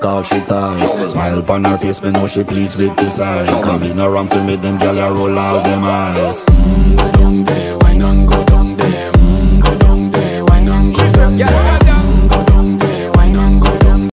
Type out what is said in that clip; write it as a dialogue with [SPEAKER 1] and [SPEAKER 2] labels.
[SPEAKER 1] Call she ties. Smile upon her face, me know she pleased with this eyes Come in around to me, them gyal roll out them eyes.